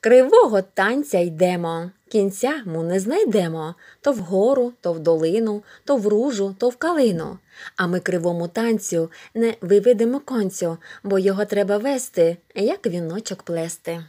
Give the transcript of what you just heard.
Кривого танця йдемо, кінця му не знайдемо то вгору, то в долину, то в ружу, то в калину. А ми кривому танцю не виведемо концю, бо його треба вести, як віночок плести.